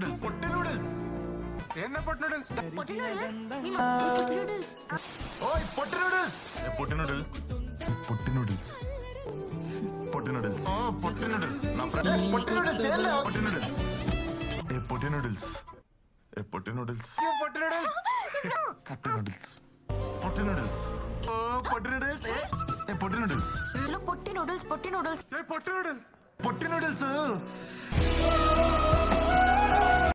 noodles పొట్టి noodles ఏందా పొట్టి నూడిల్స్ పొట్టి నూడిల్స్ మీ మ- పొట్టి నూడిల్స్ ఓయ్ పొట్టి నూడిల్స్ ఏ పొట్టి నూడిల్స్ పొట్టి నూడిల్స్ పొట్టి నూడిల్స్ ఓ పొట్టి నూడిల్స్ నా ఫ్రెండ్ ఏ, పొట్టి నూడిల్స్ ఏందా పొట్టి నూడిల్స్ ఏ పొట్టి నూడిల్స్ ఏ పొట్టి నూడిల్స్ పొట్టి నూడిల్స్ పొట్టి నూడిల్స్ పొట్టి నూడిల్స్ ఓ పొట్టి నూడిల్స్ ఏ పొట్టి నూడిల్స్ ఇందులో పొట్టి నూడిల్స్ పొట్టి నూడిల్స్ ఏ పొట్టి నూడిల్స్ పొట్టి నూడిల్స్